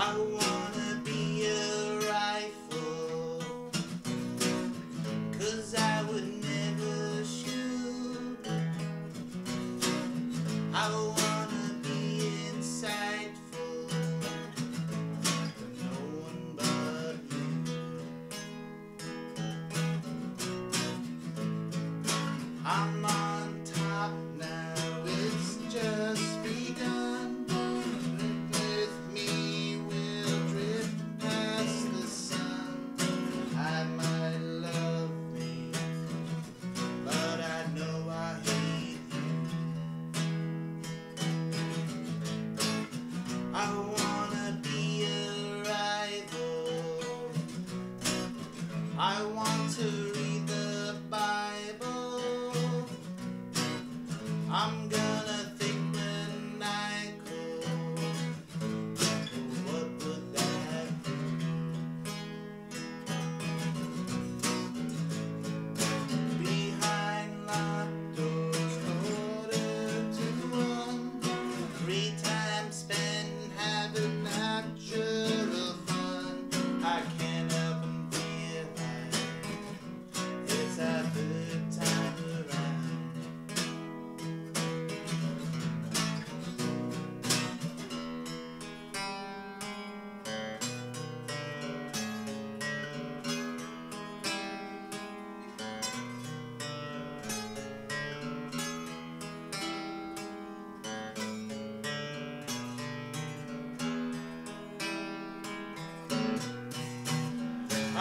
I wanna be a I would never shoot. I wanna be insightful. For no one but you. I'm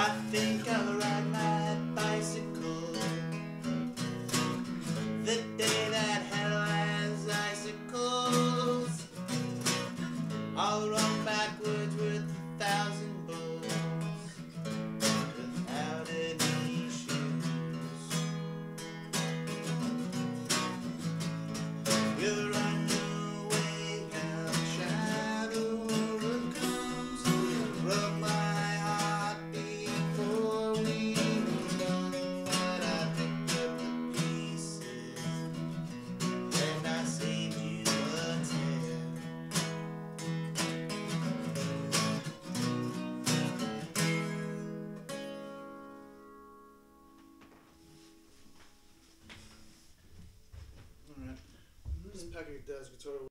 I think I'll Kentucky does guitar